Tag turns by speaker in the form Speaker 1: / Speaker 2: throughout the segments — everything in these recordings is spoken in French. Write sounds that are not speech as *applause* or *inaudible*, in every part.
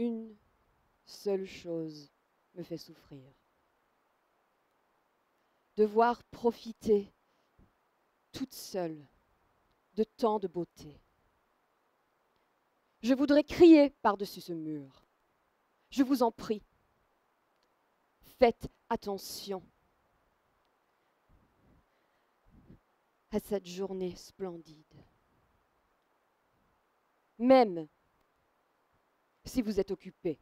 Speaker 1: une seule chose me fait souffrir. Devoir profiter toute seule de tant de beauté. Je voudrais crier par-dessus ce mur. Je vous en prie, faites attention à cette journée splendide. Même si vous êtes occupé,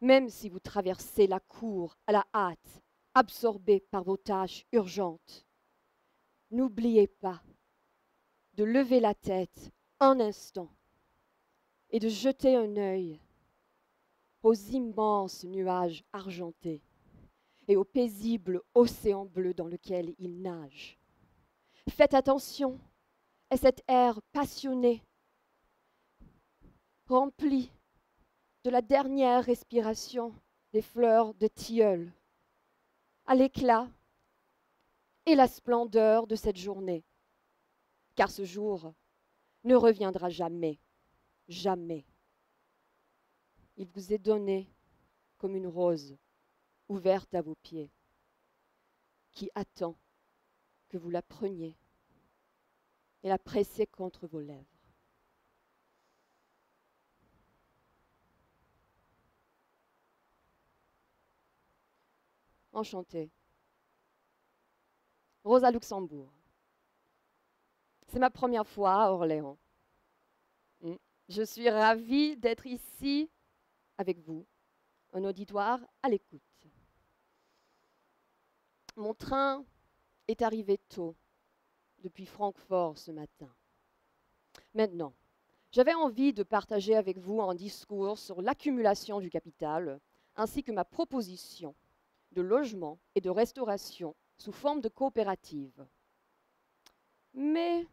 Speaker 1: même si vous traversez la cour à la hâte, absorbé par vos tâches urgentes, n'oubliez pas de lever la tête un instant et de jeter un œil aux immenses nuages argentés et au paisible océan bleu dans lequel ils nagent. Faites attention à cet air passionné, rempli la dernière respiration des fleurs de tilleul, à l'éclat et la splendeur de cette journée, car ce jour ne reviendra jamais, jamais. Il vous est donné comme une rose ouverte à vos pieds, qui attend que vous la preniez et la pressiez contre vos lèvres. Enchantée. Rosa Luxembourg. C'est ma première fois à Orléans. Hmm. Je suis ravie d'être ici avec vous, un auditoire à l'écoute. Mon train est arrivé tôt, depuis Francfort ce matin. Maintenant, j'avais envie de partager avec vous un discours sur l'accumulation du capital, ainsi que ma proposition de logement et de restauration sous forme de coopérative. Mais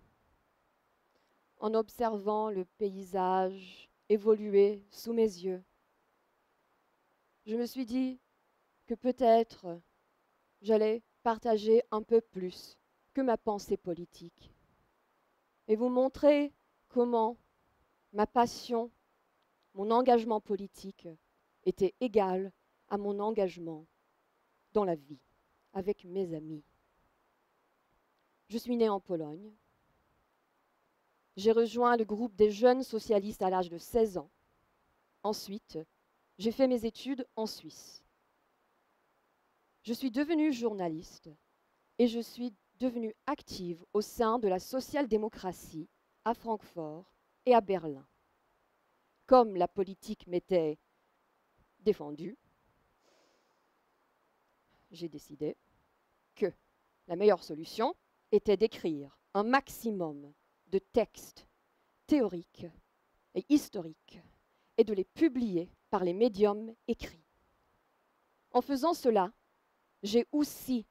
Speaker 1: en observant le paysage évoluer sous mes yeux, je me suis dit que peut-être j'allais partager un peu plus que ma pensée politique et vous montrer comment ma passion, mon engagement politique était égal à mon engagement dans la vie, avec mes amis. Je suis née en Pologne. J'ai rejoint le groupe des jeunes socialistes à l'âge de 16 ans. Ensuite, j'ai fait mes études en Suisse. Je suis devenue journaliste et je suis devenue active au sein de la social-démocratie à Francfort et à Berlin. Comme la politique m'était défendue, j'ai décidé que la meilleure solution était d'écrire un maximum de textes théoriques et historiques et de les publier par les médiums écrits. En faisant cela, j'ai aussi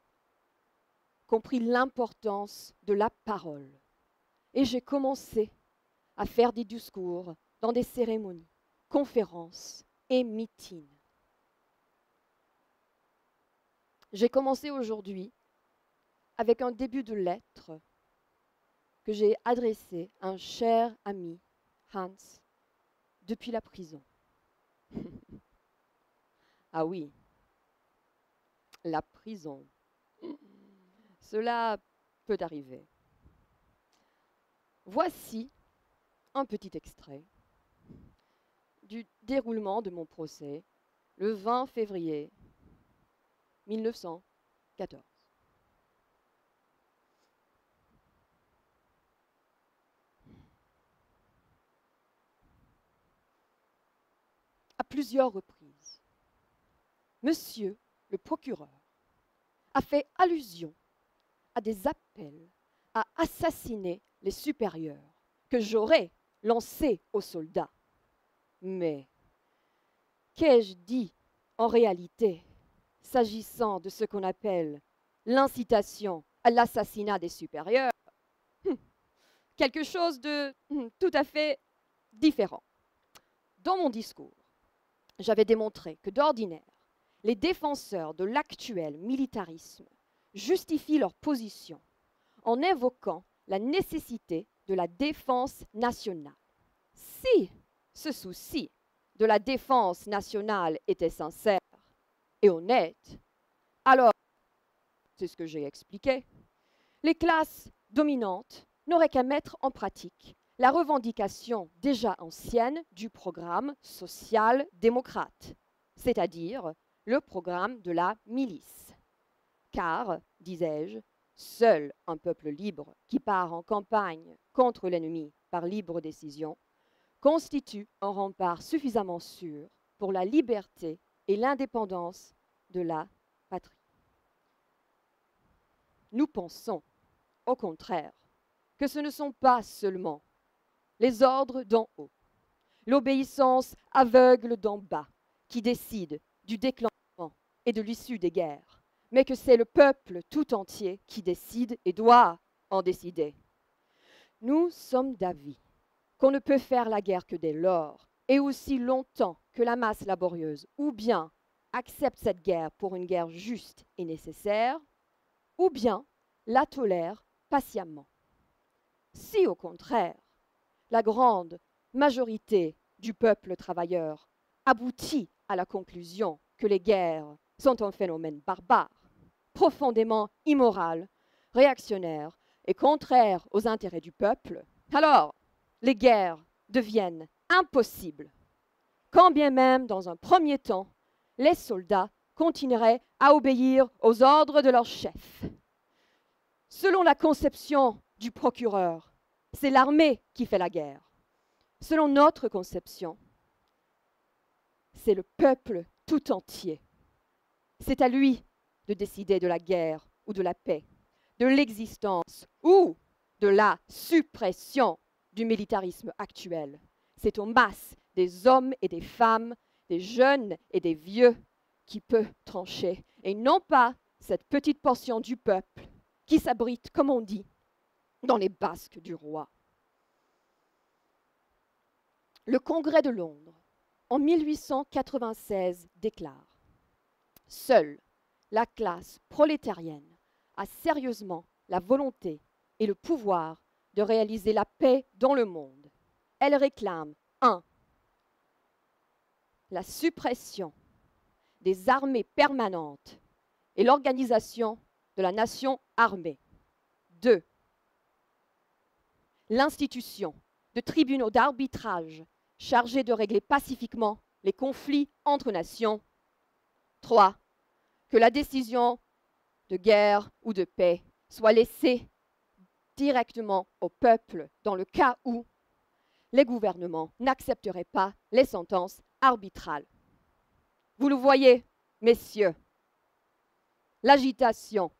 Speaker 1: compris l'importance de la parole et j'ai commencé à faire des discours dans des cérémonies, conférences et meetings. J'ai commencé aujourd'hui avec un début de lettre que j'ai adressé à un cher ami, Hans, depuis la prison. *laughs* ah oui, la prison. Cela peut arriver. Voici un petit extrait du déroulement de mon procès le 20 février 1914. À plusieurs reprises, Monsieur le procureur a fait allusion à des appels à assassiner les supérieurs que j'aurais lancés aux soldats. Mais qu'ai-je dit en réalité? S'agissant de ce qu'on appelle l'incitation à l'assassinat des supérieurs, hum, quelque chose de hum, tout à fait différent. Dans mon discours, j'avais démontré que d'ordinaire, les défenseurs de l'actuel militarisme justifient leur position en évoquant la nécessité de la défense nationale. Si ce souci de la défense nationale était sincère et honnête, alors, c'est ce que j'ai expliqué, les classes dominantes n'auraient qu'à mettre en pratique la revendication déjà ancienne du programme social-démocrate, c'est-à-dire le programme de la milice. Car, disais-je, seul un peuple libre qui part en campagne contre l'ennemi par libre décision constitue un rempart suffisamment sûr pour la liberté et l'indépendance de la patrie. Nous pensons, au contraire, que ce ne sont pas seulement les ordres d'en haut, l'obéissance aveugle d'en bas qui décide du déclenchement et de l'issue des guerres, mais que c'est le peuple tout entier qui décide et doit en décider. Nous sommes d'avis qu'on ne peut faire la guerre que dès lors et aussi longtemps que la masse laborieuse ou bien accepte cette guerre pour une guerre juste et nécessaire, ou bien la tolère patiemment. Si au contraire, la grande majorité du peuple travailleur aboutit à la conclusion que les guerres sont un phénomène barbare, profondément immoral, réactionnaire et contraire aux intérêts du peuple, alors les guerres deviennent impossibles, quand bien même, dans un premier temps, les soldats continueraient à obéir aux ordres de leur chef. Selon la conception du procureur, c'est l'armée qui fait la guerre. Selon notre conception, c'est le peuple tout entier. C'est à lui de décider de la guerre ou de la paix, de l'existence ou de la suppression du militarisme actuel. C'est aux masses des hommes et des femmes, des jeunes et des vieux qui peut trancher, et non pas cette petite portion du peuple qui s'abrite, comme on dit, dans les basques du roi. Le Congrès de Londres, en 1896, déclare Seule la classe prolétarienne a sérieusement la volonté et le pouvoir de réaliser la paix dans le monde. Elle réclame 1. La suppression des armées permanentes et l'organisation de la nation armée. 2. L'institution de tribunaux d'arbitrage chargés de régler pacifiquement les conflits entre nations. 3. Que la décision de guerre ou de paix soit laissée directement au peuple dans le cas où les gouvernements n'accepteraient pas les sentences arbitrales. Vous le voyez, messieurs, l'agitation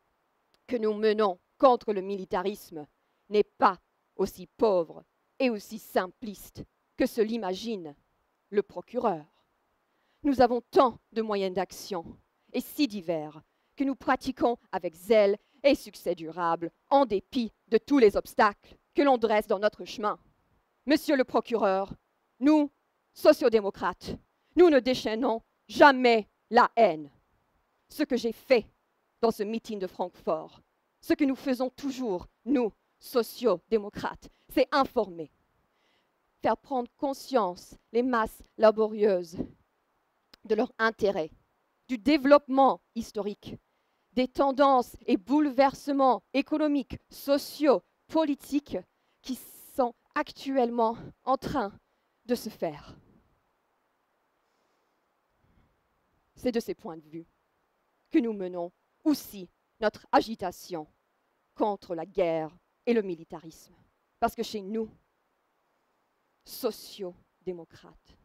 Speaker 1: que nous menons contre le militarisme n'est pas aussi pauvre et aussi simpliste que se l'imagine le procureur. Nous avons tant de moyens d'action et si divers que nous pratiquons avec zèle et succès durable en dépit de tous les obstacles que l'on dresse dans notre chemin. Monsieur le procureur, nous, sociodémocrates, nous ne déchaînons jamais la haine. Ce que j'ai fait dans ce meeting de Francfort, ce que nous faisons toujours, nous, sociodémocrates, c'est informer, faire prendre conscience les masses laborieuses de leur intérêt, du développement historique, des tendances et bouleversements économiques, sociaux, politiques qui sont actuellement en train de se faire. C'est de ces points de vue que nous menons aussi notre agitation contre la guerre et le militarisme. Parce que chez nous, sociaux-démocrates,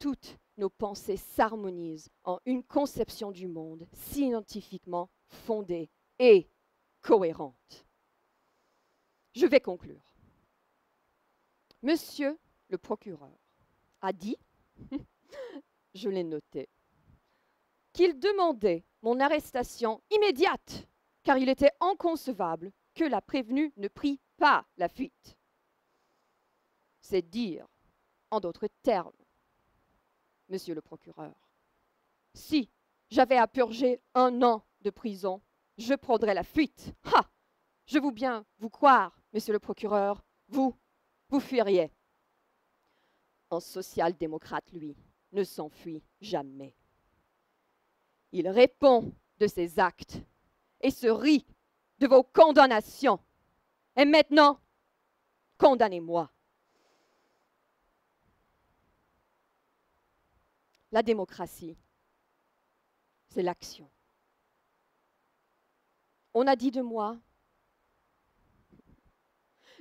Speaker 1: toutes nos pensées s'harmonisent en une conception du monde scientifiquement fondée et cohérente. Je vais conclure. Monsieur le procureur a dit, *laughs* je l'ai noté, qu'il demandait mon arrestation immédiate, car il était inconcevable que la prévenue ne prit pas la fuite. C'est dire, en d'autres termes, monsieur le procureur, si j'avais à purger un an de prison, je prendrais la fuite. Ha Je veux bien vous croire, monsieur le procureur, vous, vous fuiriez. Un social-démocrate, lui, ne s'enfuit jamais. Il répond de ses actes et se rit de vos condamnations. Et maintenant, condamnez-moi. La démocratie, c'est l'action. On a dit de moi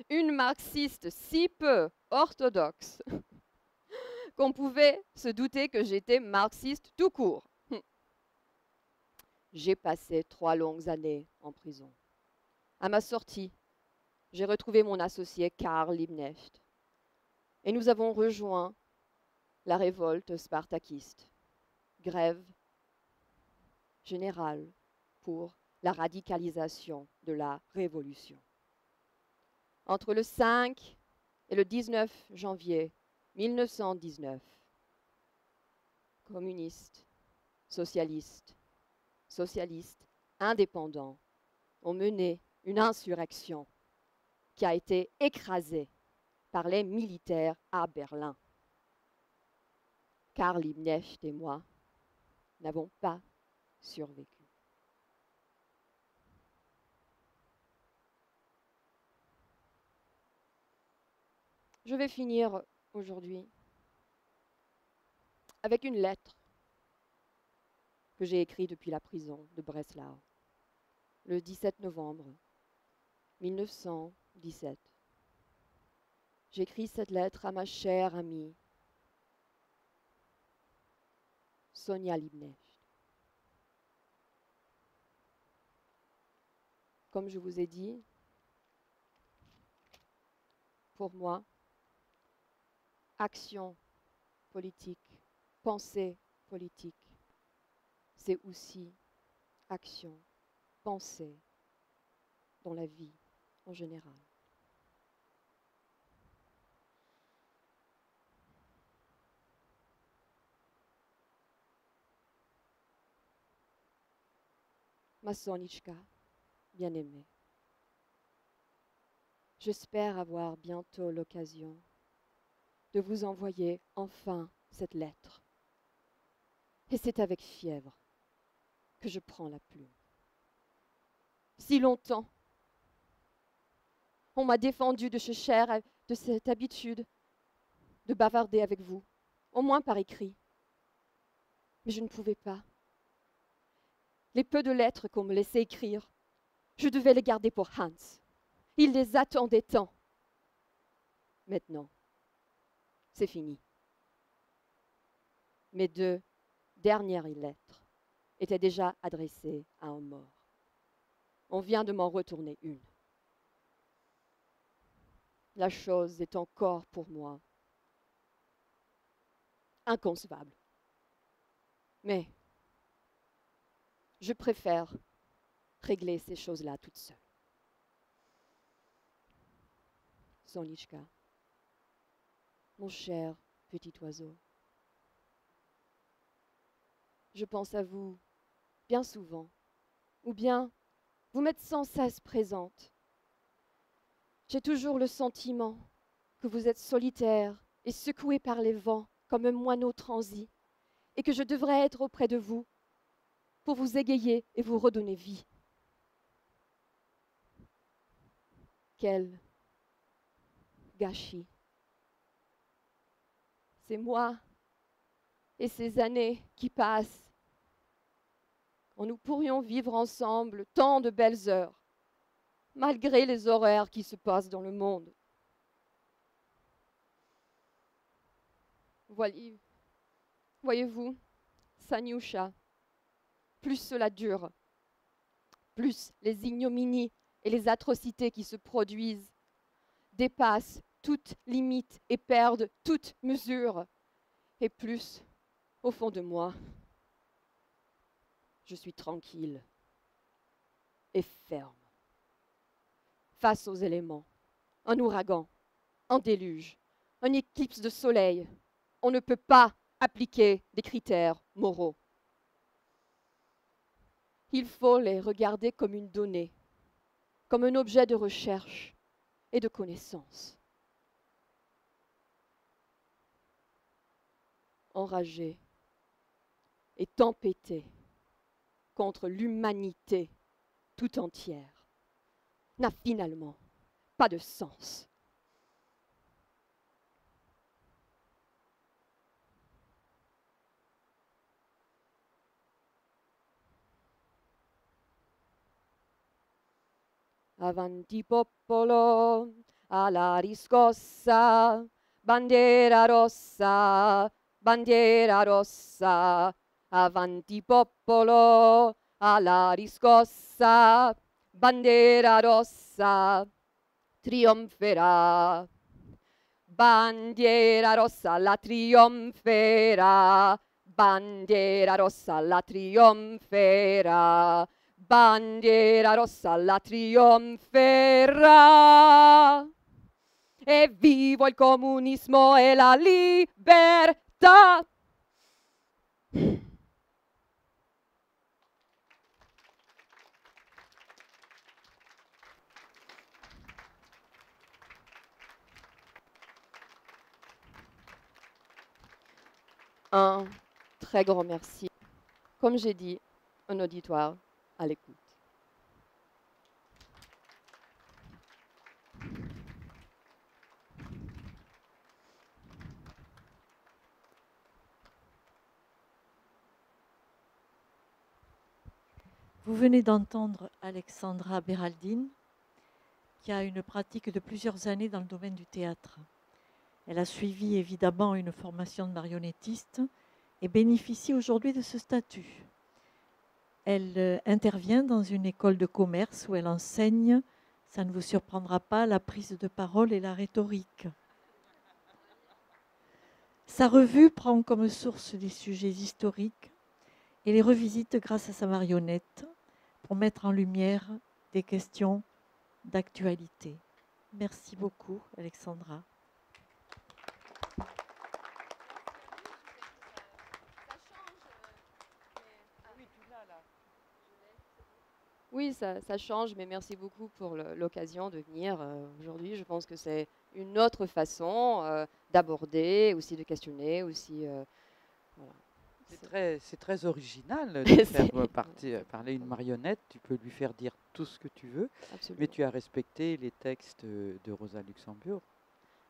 Speaker 1: une marxiste si peu orthodoxe *laughs* qu'on pouvait se douter que j'étais marxiste tout court. J'ai passé trois longues années en prison. À ma sortie, j'ai retrouvé mon associé Karl Liebknecht et nous avons rejoint la révolte spartakiste. Grève générale pour la radicalisation de la révolution. Entre le 5 et le 19 janvier 1919, communistes, socialistes, socialistes indépendants ont mené une insurrection qui a été écrasée par les militaires à Berlin. Karl Liebknecht et moi n'avons pas survécu. Je vais finir aujourd'hui avec une lettre que j'ai écrite depuis la prison de Breslau, le 17 novembre 1917. J'écris cette lettre à ma chère amie Sonia Liebknecht. Comme je vous ai dit, pour moi, action politique, pensée politique, c'est aussi action, pensée dans la vie en général. Ma Sonichka, bien-aimée, j'espère avoir bientôt l'occasion de vous envoyer enfin cette lettre. Et c'est avec fièvre que je prends la plume. Si longtemps, on m'a défendu de ce cher, de cette habitude de bavarder avec vous, au moins par écrit. Mais je ne pouvais pas. Les peu de lettres qu'on me laissait écrire, je devais les garder pour Hans. Il les attendait tant. Maintenant, c'est fini. Mes deux dernières lettres étaient déjà adressées à un mort. On vient de m'en retourner une. La chose est encore pour moi inconcevable. Mais je préfère régler ces choses-là toute seule. Sonichka mon cher petit oiseau. Je pense à vous bien souvent, ou bien vous m'êtes sans cesse présente. J'ai toujours le sentiment que vous êtes solitaire et secoué par les vents comme un moineau transi, et que je devrais être auprès de vous pour vous égayer et vous redonner vie. Quel gâchis c'est moi et ces années qui passent. Nous pourrions vivre ensemble tant de belles heures, malgré les horaires qui se passent dans le monde. Voyez-vous, Sanyusha, plus cela dure, plus les ignominies et les atrocités qui se produisent dépassent toute limite et perdent toute mesure. Et plus, au fond de moi, je suis tranquille et ferme face aux éléments. Un ouragan, un déluge, un éclipse de soleil. On ne peut pas appliquer des critères moraux. Il faut les regarder comme une donnée, comme un objet de recherche et de connaissance. enragée et tempêtée contre l'humanité tout entière n'a finalement pas de sens. Avanti popolo, alla riscossa, bandiera rossa, bandiera rossa, avanti popolo, alla riscossa, bandiera rossa, trionferà. Bandiera rossa la trionferà, bandiera rossa la trionferà, bandiera rossa la trionferà. E vivo il comunismo e la libertà. Un très grand merci. Comme j'ai dit, un auditoire à l'écoute.
Speaker 2: Vous venez d'entendre Alexandra Béraldine, qui a une pratique de plusieurs années dans le domaine du théâtre. Elle a suivi évidemment une formation de marionnettiste et bénéficie aujourd'hui de ce statut. Elle euh, intervient dans une école de commerce où elle enseigne, ça ne vous surprendra pas, la prise de parole et la rhétorique. Sa revue prend comme source des sujets historiques et les revisite grâce à sa marionnette pour mettre en lumière des questions d'actualité. Merci beaucoup, Alexandra.
Speaker 1: Oui, ça, ça, change, mais merci beaucoup pour l'occasion de venir euh, aujourd'hui. Je pense que c'est une autre façon euh, d'aborder, aussi de questionner, aussi. Euh,
Speaker 3: voilà. C'est très, très, original de *laughs* faire parler une marionnette. Tu peux lui faire dire tout ce que tu veux, Absolument. mais tu as respecté les textes de Rosa Luxembourg.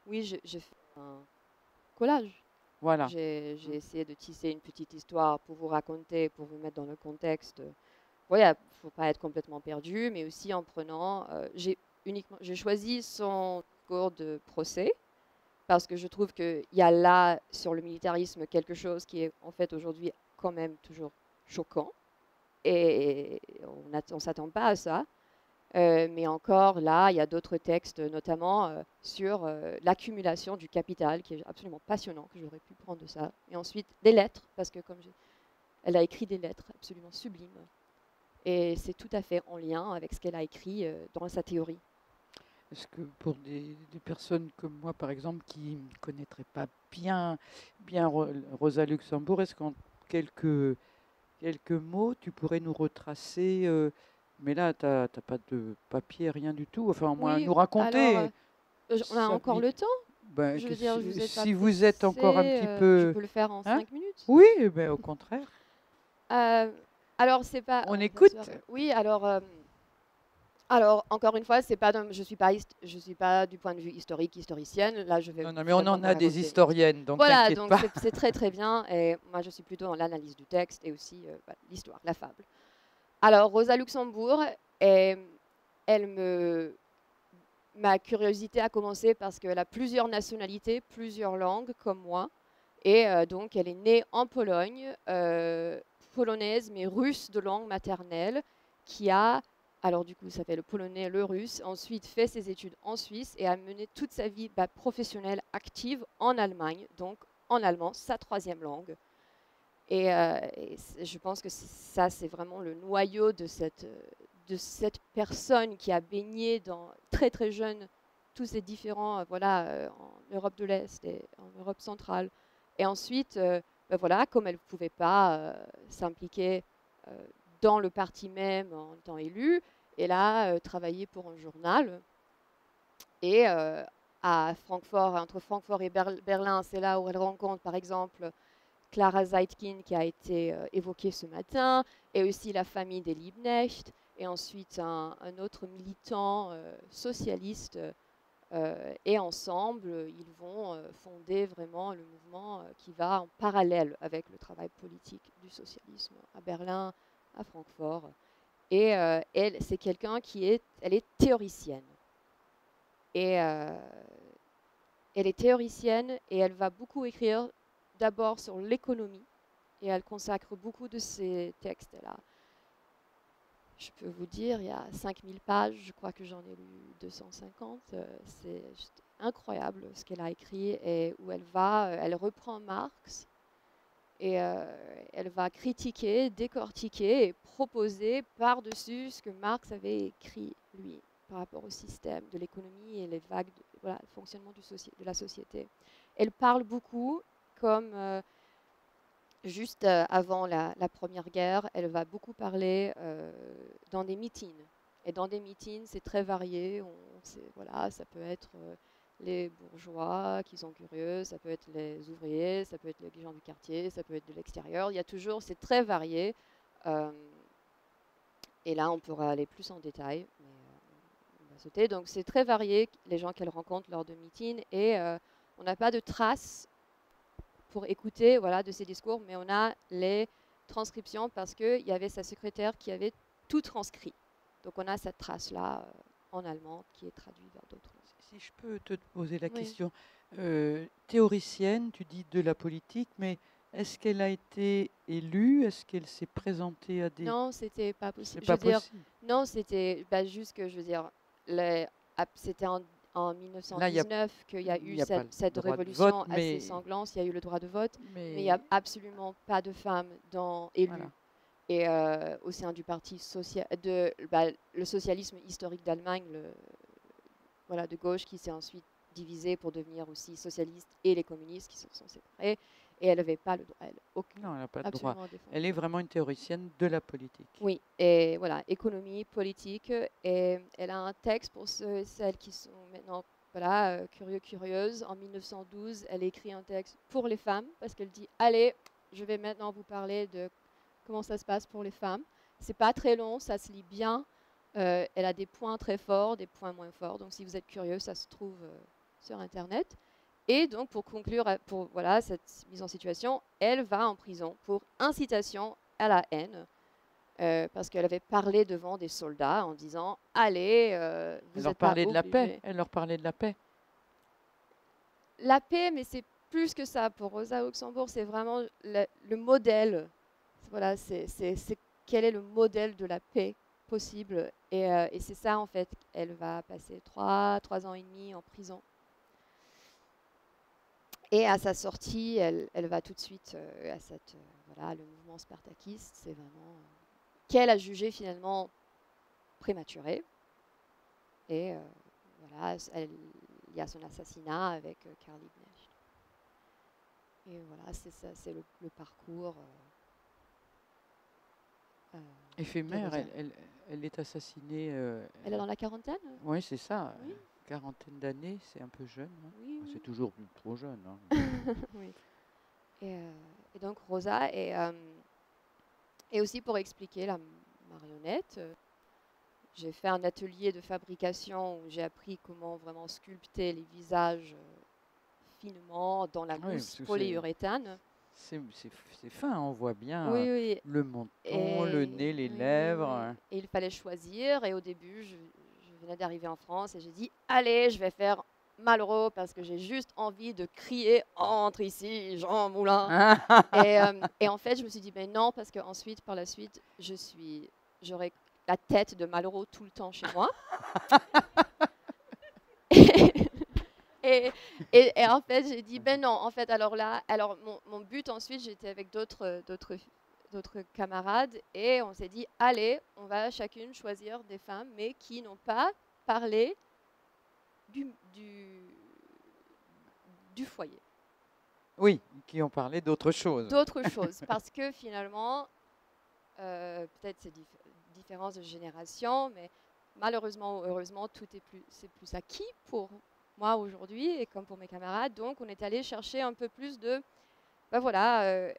Speaker 1: Oui, j'ai fait un collage.
Speaker 3: Voilà.
Speaker 1: J'ai essayé de tisser une petite histoire pour vous raconter, pour vous mettre dans le contexte il ne faut pas être complètement perdu, mais aussi en prenant. Euh, j'ai uniquement, j'ai choisi son cours de procès parce que je trouve qu'il y a là sur le militarisme quelque chose qui est en fait aujourd'hui quand même toujours choquant et on ne s'attend pas à ça. Euh, mais encore là, il y a d'autres textes, notamment euh, sur l'accumulation du capital, qui est absolument passionnant, que j'aurais pu prendre de ça. Et ensuite, des lettres, parce que comme elle a écrit des lettres absolument sublimes et c'est tout à fait en lien avec ce qu'elle a écrit euh, dans sa théorie.
Speaker 3: Est-ce que pour des, personnes comme moi, par exemple, qui ne connaîtraient pas bien, bien Rosa Luxembourg, est-ce qu'en quelques, quelques mots, tu pourrais nous retracer euh, Mais là, tu n'as pas de papier, rien du tout. Enfin, au moins, nous raconter.
Speaker 1: Euh, on a encore le temps
Speaker 3: ben, Je veux dire, si vous êtes encore un petit peu.
Speaker 1: Je peux le faire en hein cinq minutes
Speaker 3: Oui, ben, au contraire.
Speaker 1: Alors, c'est pas.
Speaker 3: On écoute
Speaker 1: Oui, alors. Euh, alors, encore une fois, c'est pas je ne suis, pas je suis pas du point de vue historique, historicienne. Là, je vais
Speaker 3: non, non mais on en a des historiennes, donc
Speaker 1: Voilà, donc c'est très très bien. Et moi, je suis plutôt dans l'analyse du texte et aussi euh, bah, l'histoire, la fable. Alors, Rosa Luxembourg, elle me. Ma curiosité a commencé parce qu'elle a plusieurs nationalités, plusieurs langues, comme moi. Et euh, donc, elle est née en Pologne polonaise, mais russe de langue maternelle, qui a, alors du coup, ça fait le polonais, le russe, ensuite fait ses études en Suisse et a mené toute sa vie bah, professionnelle active en Allemagne, donc en allemand, sa troisième langue. Et, euh, je pense que ça, c'est vraiment le noyau de cette, de cette personne qui a baigné dans, très très jeune tous ces différents, euh, voilà, euh, en Europe de l'Est et en Europe centrale. Et ensuite, ben voilà, comme elle ne pouvait pas euh, s'impliquer euh, dans le parti même en étant élue, elle a euh, travaillé pour un journal. Et à Francfort, entre Francfort et Berlin, c'est là où elle rencontre par exemple Clara Zeitkin qui a été évoquée ce matin, et aussi la famille des Liebknecht, et ensuite un, autre militant socialiste. Euh, et ensemble, ils vont euh, fonder vraiment le mouvement euh, qui va en parallèle avec le travail politique du socialisme à Berlin, à Francfort. Et euh, elle, c'est quelqu'un qui est, elle est théoricienne. Et euh, elle est théoricienne et elle va beaucoup écrire d'abord sur l'économie et elle consacre beaucoup de ses textes. Elle a, je peux vous dire, il y a 5000 pages, je crois que j'en ai lu 250. euh, c'est incroyable ce qu'elle a écrit et où elle va, euh, elle reprend Marx et euh, elle va critiquer, décortiquer et proposer par-dessus ce que Marx avait écrit, lui, par rapport au système de l'économie et les vagues, de, voilà, fonctionnement de la société. Elle parle beaucoup comme, juste avant la, Première Guerre, elle va beaucoup parler dans des meetings. Et dans des meetings, c'est très varié. On, voilà, ça peut être les bourgeois qui sont curieux, ça peut être les ouvriers, ça peut être les gens du quartier, ça peut être de l'extérieur. Il y a toujours, c'est très varié. Et là, on pourra aller plus en détail. Mais, on va sauter. Donc, c'est très varié, les gens qu'elle rencontre lors de meetings. Et on n'a pas de traces pour écouter voilà, de ces discours, mais on a les transcriptions parce qu'il y avait sa secrétaire qui avait tout transcrit. Donc, on a cette trace-là euh, en allemand qui est traduite vers d'autres.
Speaker 3: Si je peux te poser la
Speaker 1: Oui.
Speaker 3: question, euh, théoricienne, tu dis de la politique, mais est-ce qu'elle a été élue? Est-ce qu'elle s'est présentée à des...
Speaker 1: Non, c'était pas possible. Je
Speaker 3: pas
Speaker 1: veux dire,
Speaker 3: possible.
Speaker 1: non, c'était bah, juste que je veux dire, ap- c'était en, en
Speaker 3: Là, il y a-
Speaker 1: 1919 qu'il y a eu
Speaker 3: y a pas
Speaker 1: cette, révolution
Speaker 3: vote,
Speaker 1: assez sanglante. Il y a eu le droit de vote,
Speaker 3: Mais,
Speaker 1: mais il n'y a absolument pas de femmes dans, élues.
Speaker 3: Voilà.
Speaker 1: Et euh, au sein du parti social, de bah, le socialisme historique d'Allemagne, le, voilà, de gauche, qui s'est ensuite divisé pour devenir aussi socialiste, et les communistes qui se sont séparés. Et elle n'avait pas le droit, elle,
Speaker 3: non, elle n'a pas de droit. Elle est vraiment une théoricienne de la politique.
Speaker 1: Oui, et voilà, économie, politique, et elle a un texte pour ceux et celles qui sont maintenant voilà, euh, curieux, curieuses. En 1912, elle écrit un texte pour les femmes, parce qu'elle dit, allez, je vais maintenant vous parler de comment ça se passe pour les femmes. C'est pas très long, ça se lit bien. Euh, elle a des points très forts, des points moins forts. Donc si vous êtes curieux, ça se trouve euh, sur Internet. Et donc pour conclure, euh, pour voilà cette mise en situation, elle va en prison pour incitation à la haine. euh, parce qu'elle avait parlé devant des soldats en disant Allez, euh, vous
Speaker 3: Elle leur
Speaker 1: êtes
Speaker 3: parlait de la paix. Elle leur parlait de la paix.
Speaker 1: La paix, mais c'est plus que ça. Pour Rosa Luxembourg, c'est vraiment le, le modèle. Voilà, c'est quel est le modèle de la paix possible. Et, euh, et c'est ça, en fait. Elle va passer trois, trois ans et demi en prison. Et à sa sortie, elle, elle va tout de suite euh, à cette, euh, voilà, le mouvement spartakiste. C'est vraiment euh, qu'elle a jugé finalement prématuré. Et voilà, il y a son assassinat avec Karl Liebknecht. Et voilà, c'est ça, c'est le, le parcours. euh,
Speaker 3: Éphémère, elle, elle- elle est assassinée. euh,
Speaker 1: elle est dans la quarantaine?
Speaker 3: Oui, c'est ça.
Speaker 1: Oui.
Speaker 3: Quarantaine d'années, c'est un peu jeune. hein.
Speaker 1: Oui,
Speaker 3: C'est toujours trop jeune. hein. *laughs*
Speaker 1: oui. Et, euh, et donc Rosa, et, euh, et aussi pour expliquer la marionnette, euh, j'ai fait un atelier de fabrication où j'ai appris comment vraiment sculpter les visages finement dans la mousse polyuréthane.
Speaker 3: C'est fin, on voit bien
Speaker 1: Oui, oui.
Speaker 3: le menton, le nez, les lèvres. hein.
Speaker 1: Et il fallait choisir. Et au début, venais d'arriver en France et j'ai dit Allez, je vais faire Malraux parce que j'ai juste envie de crier Entre ici, Jean Moulin. *laughs* et, euh, et en fait, je me suis dit Mais non, parce qu'ensuite, par la suite, je suis, j'aurai la tête de Malraux tout le temps chez moi. *laughs* *laughs* Et, et- et en fait, j'ai dit, ben non, en fait, alors là, alors mon, mon but ensuite, j'étais avec d'autres, d'autres, d'autres camarades et on s'est dit, allez, on va chacune choisir des femmes, mais qui n'ont pas parlé du, du, du foyer,
Speaker 3: Oui, qui ont parlé d'autre chose.
Speaker 1: d'autres *laughs* choses, parce que finalement, euh, peut-être c'est dif- différence de génération, mais malheureusement ou heureusement, tout est plus, c'est plus acquis pour moi aujourd'hui et comme pour mes camarades. Donc, on est allé chercher un peu plus de ben voilà, euh,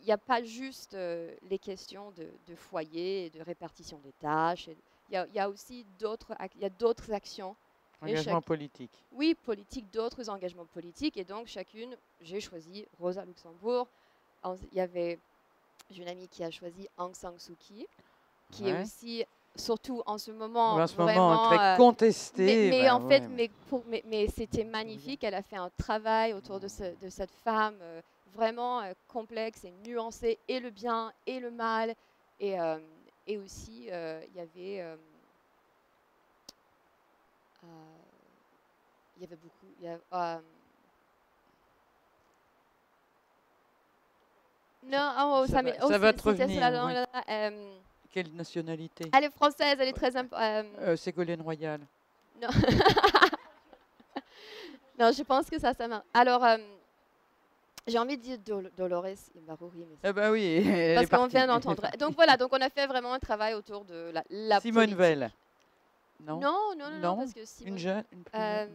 Speaker 1: il n'y a pas juste euh, les questions de, de foyer et de répartition des tâches. Il y, a- il y a aussi d'autres, il y a d'autres actions
Speaker 3: Engagement
Speaker 1: chaque-
Speaker 3: politique.
Speaker 1: oui, politique, d'autres engagements politiques. Et donc, chacune, j'ai choisi Rosa Luxembourg. Il y avait, une amie qui a choisi Aung San Suu Kyi, qui est aussi, surtout en ce moment,
Speaker 3: en ce
Speaker 1: vraiment,
Speaker 3: moment, très
Speaker 1: euh,
Speaker 3: contesté.
Speaker 1: mais, mais
Speaker 3: bah
Speaker 1: en fait, mais, pour- mais, mais c'était magnifique. Elle a fait un travail autour de, ce- de cette femme euh, vraiment euh, complexe et nuancé, et le bien et le mal. Et, euh, et aussi, euh, il y avait. il y avait beaucoup. il y a- euh, non, oh,
Speaker 3: Ça
Speaker 1: ça,
Speaker 3: va- ça
Speaker 1: oh,
Speaker 3: va
Speaker 1: c'est-
Speaker 3: te
Speaker 1: c'était
Speaker 3: revenir,
Speaker 1: cela, non,
Speaker 3: oui.
Speaker 1: là, là, euh,
Speaker 3: Quelle nationalité?
Speaker 1: elle est française, elle est très euh,
Speaker 3: Euh, Ségolène Royal.
Speaker 1: non. *laughs* non, je pense que ça, ça marche. Alors, j'ai envie de dire Dol- Dolores Ibaruri, mais c'est-
Speaker 3: Ah bah oui, elle est
Speaker 1: parce qu'on vient d'entendre. Donc voilà, donc on a fait vraiment un travail autour de la, la
Speaker 3: Simone
Speaker 1: politique.
Speaker 3: Veil. Non,
Speaker 1: Non, non, non, non, parce que Simone.
Speaker 3: Une jeune une
Speaker 1: euh.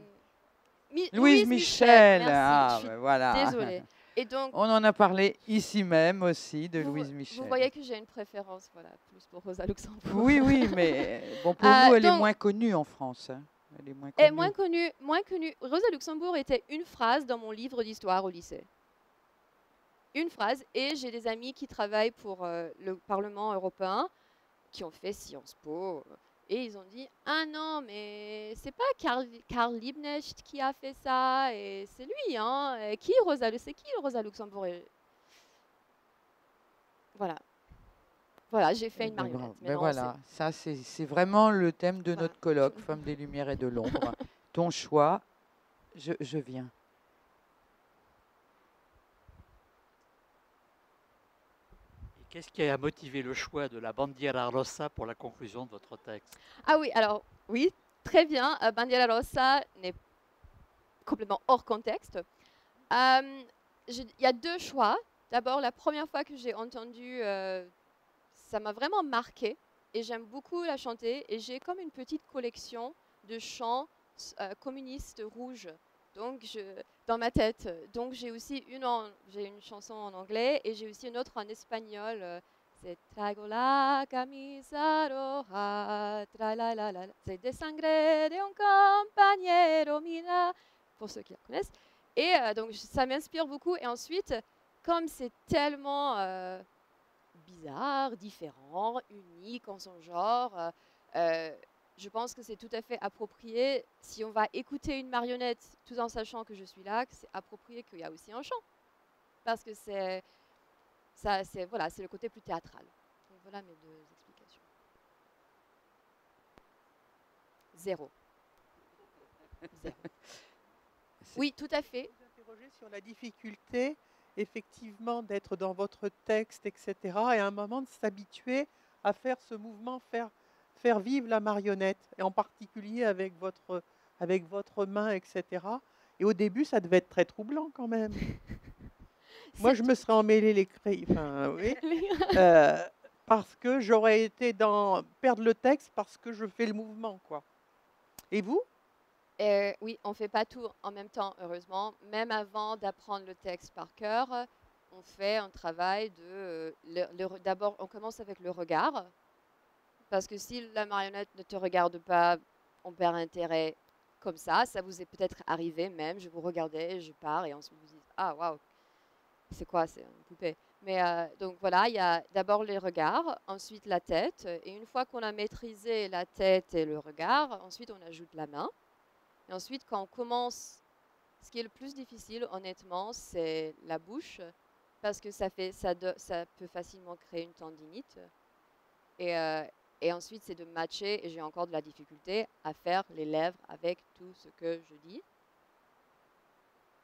Speaker 1: Mi-
Speaker 3: Louise Michel. ah, voilà.
Speaker 1: désolée. *laughs* Et donc,
Speaker 3: On en a parlé ici même aussi de
Speaker 1: vous,
Speaker 3: Louise Michel.
Speaker 1: vous voyez que j'ai une préférence, voilà, plus pour Rosa Luxembourg.
Speaker 3: Oui, oui, mais *laughs* bon, pour
Speaker 1: Euh,
Speaker 3: nous, elle est moins connue en France. hein. Elle est moins connue.
Speaker 1: moins connue, moins connue. Rosa Luxembourg était une phrase dans mon livre d'histoire au lycée. Une phrase. Et j'ai des amis qui travaillent pour euh, le Parlement européen, qui ont fait Sciences Po. Et ils ont dit Ah non, mais c'est pas Karl, Karl Liebknecht qui a fait ça, et c'est lui, hein. Et qui Rosa C'est qui Rosa Luxembourg Voilà. Voilà, j'ai fait
Speaker 3: Eh
Speaker 1: une
Speaker 3: ben,
Speaker 1: marionnette.
Speaker 3: bravo. Ben voilà, ça c'est c'est vraiment le thème de
Speaker 1: Voilà.
Speaker 3: notre colloque, Femmes des Lumières et de l'Ombre. *laughs* Ton choix, je, je viens.
Speaker 4: Qu'est-ce qui a motivé le choix de la bandiera rossa pour la conclusion de votre texte?
Speaker 1: Ah oui, alors oui, très bien. Euh, Bandiera Rossa n'est complètement hors contexte. Euh, Il y a deux choix. D'abord, la première fois que j'ai entendu, euh, ça m'a vraiment marqué et j'aime beaucoup la chanter. Et j'ai comme une petite collection de chants euh, communistes rouges. Donc, je, dans ma tête. Donc, j'ai aussi une, j'ai une chanson en anglais et j'ai aussi une autre en espagnol. euh, c'est Traigo la camisa roja, tra la la la. C'est de sangre de un compañero, mira. Pour ceux qui la connaissent. Et euh, donc, ça m'inspire beaucoup. Et ensuite, comme c'est tellement euh, bizarre, différent, unique en son genre, euh, euh, je pense que c'est tout à fait approprié. Si on va écouter une marionnette tout en sachant que je suis là, c'est approprié qu'il y a aussi un chant. Parce que c'est ça, c'est voilà, c'est le côté plus théâtral. Voilà mes deux explications. Zéro. Zéro. Oui, tout à fait.
Speaker 5: vous interroger sur la difficulté, effectivement, d'être dans votre texte, etc. Et à un moment de s'habituer à faire ce mouvement, faire, faire vivre la marionnette, et en particulier avec votre, avec votre main, etc. Et au début, ça devait être très troublant quand même. *laughs* Moi, je me serais emmêlé les crayons. Enfin, oui. *laughs* Euh, parce que j'aurais été dans perdre le texte parce que je fais le mouvement, quoi. Et vous?
Speaker 1: Euh, oui, on ne fait pas tout en même temps, heureusement. Même avant d'apprendre le texte par cœur, on fait un travail de... euh, D'abord, on commence avec le regard. Parce que si la marionnette ne te regarde pas, on perd intérêt comme ça. Ça vous est peut-être arrivé même. Je vous regardais, je pars et ensuite vous dites Ah, waouh, c'est quoi C'est une poupée. Mais euh, donc voilà, il y a d'abord les regards, ensuite la tête. Et une fois qu'on a maîtrisé la tête et le regard, ensuite on ajoute la main. Et ensuite, quand on commence, ce qui est le plus difficile, honnêtement, c'est la bouche, parce que ça, fait, ça, peut facilement créer une tendinite. Et, euh, et ensuite, c'est de matcher, et j'ai encore de la difficulté à faire les lèvres avec tout ce que je dis.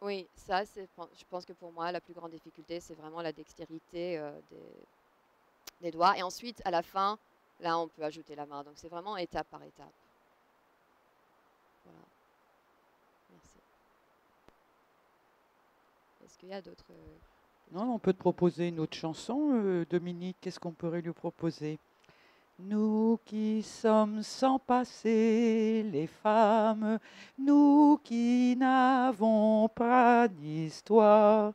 Speaker 1: Oui, ça, je pense que pour moi, la plus grande difficulté, c'est vraiment la dextérité euh, des, des doigts. Et ensuite, à la fin, là, on peut ajouter la main. Donc, c'est vraiment étape par étape. Voilà. Merci. Est-ce qu'il y a d'autres
Speaker 3: Non, on peut te proposer une autre chanson, euh, Dominique. Qu'est-ce qu'on pourrait lui proposer? Nous qui sommes sans passé, les femmes, nous qui n'avons pas d'histoire,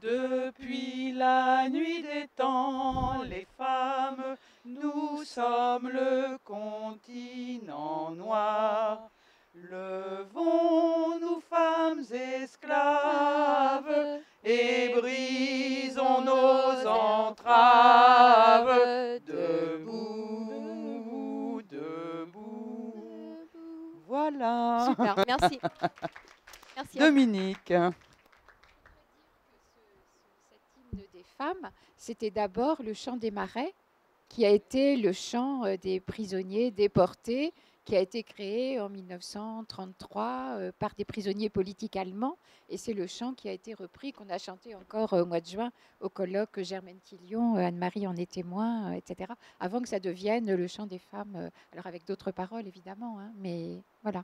Speaker 3: Depuis la nuit des temps, les femmes, nous sommes le continent noir. Levons-nous, femmes esclaves, et brisons nos entraves. Voilà.
Speaker 1: Super, merci. *laughs* Merci. à
Speaker 3: Dominique.
Speaker 6: cet hymne des femmes, c'était d'abord le chant des marais, qui a été le chant euh, des prisonniers déportés, qui a été créé en 1933 euh, par des prisonniers politiques allemands. Et c'est le chant qui a été repris, qu'on a chanté encore euh, au mois de juin au colloque Germaine Tillion, euh, Anne-Marie en est témoin, etc. Avant que ça devienne le chant des femmes, alors avec d'autres paroles évidemment, hein, mais voilà.